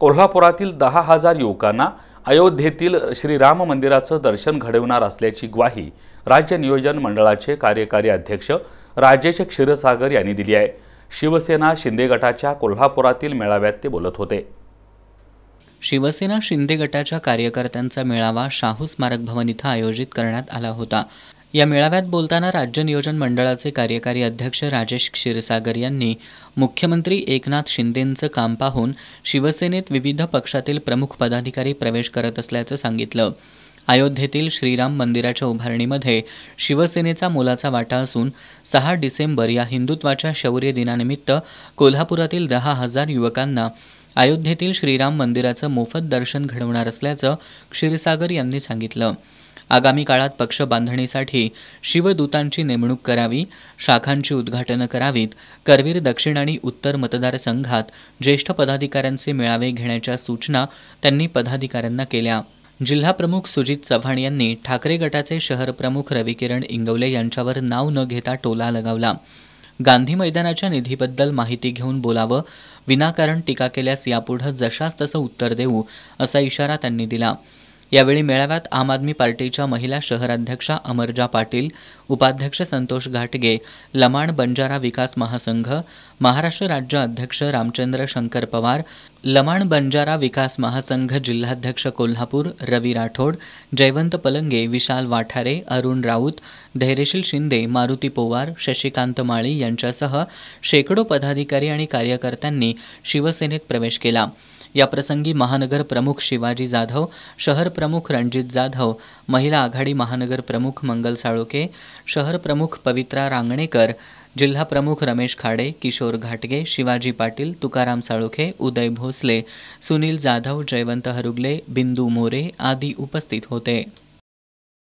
कोल्हापुरातील दहा हजार युवकांना अयोध्येतील श्रीराम मंदिराचं दर्शन घडवणार असल्याची ग्वाही राज्य नियोजन मंडळाचे कार्यकारी अध्यक्ष राजेश क्षीरसागर यांनी दिली आहे. शिवसेना शिंदे गटाच्या कोल्हापुरातील मेळाव्यात ते बोलत होते. शिवसेना शिंदे गटाच्या कार्यकर्त्यांचा मेळावा शाहू स्मारक भवन इथं आयोजित करण्यात आला होता. या मेळाव्यात बोलताना राज्य नियोजन मंडळाचे कार्यकारी अध्यक्ष राजेश क्षीरसागर यांनी मुख्यमंत्री एकनाथ शिंदेंचं काम पाहून शिवसेनेत विविध पक्षातील प्रमुख पदाधिकारी प्रवेश करत असल्याचं सांगितलं. अयोध्येतील श्रीराम मंदिराच्या उभारणीमध्ये शिवसेनेचा मोलाचा वाटा असून सहा डिसेंबर या हिंदुत्वाच्या शौर्य दिनानिमित्त कोल्हापुरातील दहा हजार युवकांना अयोध्येतील श्रीराम मंदिराचं मोफत दर्शन घडवणार असल्याचं क्षीरसागर यांनी सांगितलं. आगामी काळात पक्ष बांधणीसाठी शिवदूतांची नेमणूक करावी शाखांची उद्घाटनं करावीत करवीर दक्षिण आणि उत्तर मतदारसंघात ज्येष्ठ पदाधिकाऱ्यांचे मेळावे घेण्याच्या सूचना त्यांनी पदाधिकाऱ्यांना केल्या. जिल्हाप्रमुख सुजित चव्हाण यांनी ठाकरे गटाचे शहर प्रमुख रविकिरण इंगवले यांच्यावर नाव न घेता टोला लगावला. गांधी मैदानाच्या निधीबद्दल माहिती घेऊन बोलावं विनाकारण टीका केल्यास यापुढं जशास तसं उत्तर देऊ असा इशारा त्यांनी दिला. यावेळी मेळाव्यात आम आदमी पार्टीच्या महिला शहराध्यक्षा अमरजा पाटील उपाध्यक्ष संतोष घाटगे लमाण बंजारा विकास महासंघ महाराष्ट्र राज्य अध्यक्ष रामचंद्र शंकर पवार लमाण बंजारा विकास महासंघ जिल्हाध्यक्ष कोल्हापूर रवी राठोड जयवंत पलंगे विशाल वाठारे अरुण राऊत धैर्यशील शिंदे मारुती पोवार शशिकांत माळी यांच्यासह शेकडो पदाधिकारी आणि कार्यकर्त्यांनी शिवसेनेत प्रवेश केला. याप्रसंगी महानगर प्रमुख शिवाजी जाधव शहर प्रमुख रणजित जाधव महिला आघाडी महानगर प्रमुख मंगल साळोके शहर प्रमुख पवित्रा रांगणेकर जिल्हा प्रमुख रमेश खाडे किशोर घाटगे शिवाजी पाटील तुकाराम साळोखे उदय भोसले सुनील जाधव जयवंत हरुगले बिंदू मोरे आदी उपस्थित होते.